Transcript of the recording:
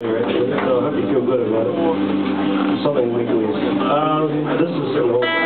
So I hope you feel good about it. Something weekly. Um, this is an old.